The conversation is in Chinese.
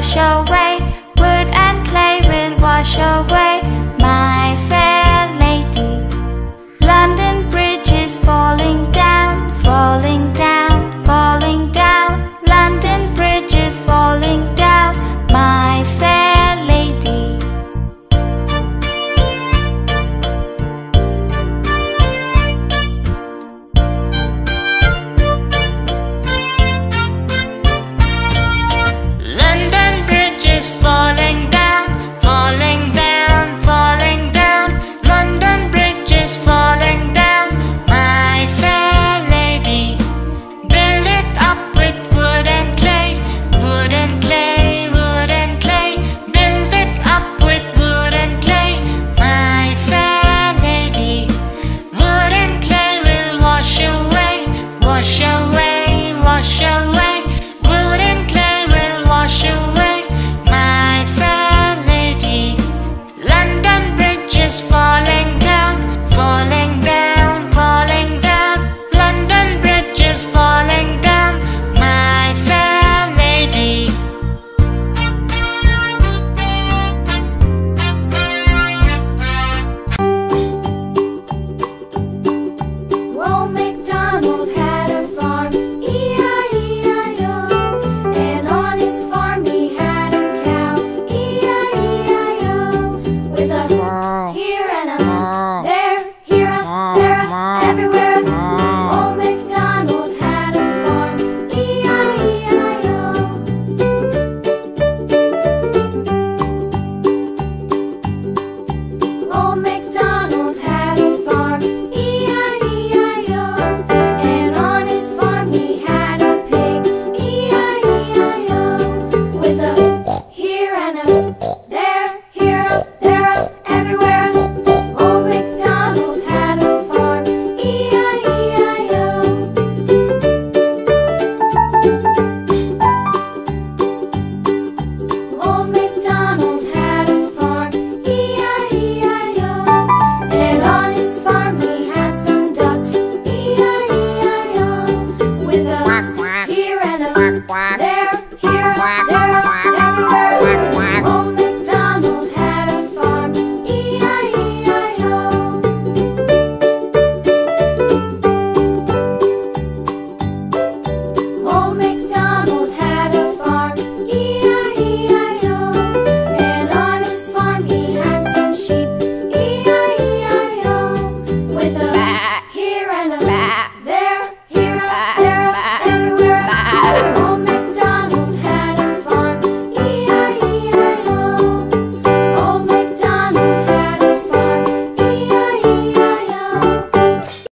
笑